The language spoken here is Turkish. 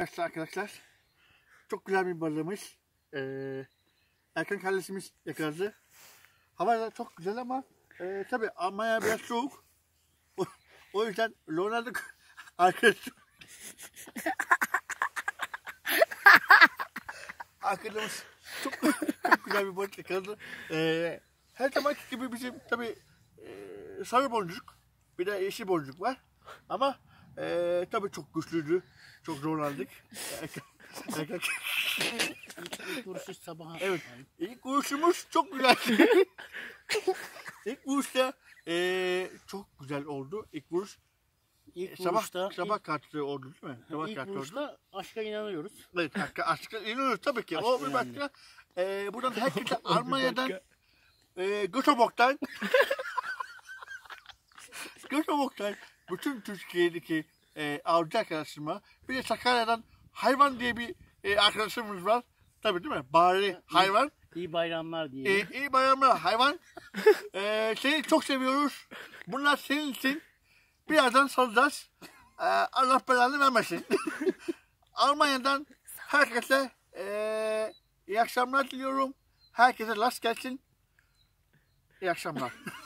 başta arkadaşlar. Çok güzel bir balığımız. Ee, erken kardeşimiz yakaladı. Hava da çok güzel ama e, tabi Almanya biraz soğuk. O, o yüzden Leonardo arkadaşım arkadaşımız çok, çok güzel bir balık yakaladı. Ee, her zamanki gibi bizim tabi e, sarı boncuk bir de yeşil boncuk var. Ama e, tabi çok güçlüydü. Çok zorlandık. Erkek- İlk vuruşu sabaha. Evet. İlk vuruşumuz çok güzel. İlk vuruşta eee çok güzel oldu. İlk vuruş İlk sabah vuruşta, sabah kartı oldu değil mi? Sabah ilk, ilk kartı oldu. vuruşta aşka inanıyoruz. Evet, aşka, aşka inanıyoruz tabii ki. Aşk o bir başka. Eee buradan herkese Almanya'dan eee Göteborg'dan Göteborg'dan bütün Türkiye'deki eee avcı arkadaşıma bir de Sakarya'dan hayvan diye bir eee, arkadaşımız var. Tabii değil mi? Bari hayvan. İyi bayramlar diyelim. Ee, iyi bayramlar hayvan. Ee, seni çok seviyoruz. Bunlar senin için. Birazdan salacağız. Ee, Allah belanı vermesin. Almanya'dan herkese ee, iyi akşamlar diliyorum. Herkese last gelsin. İyi akşamlar.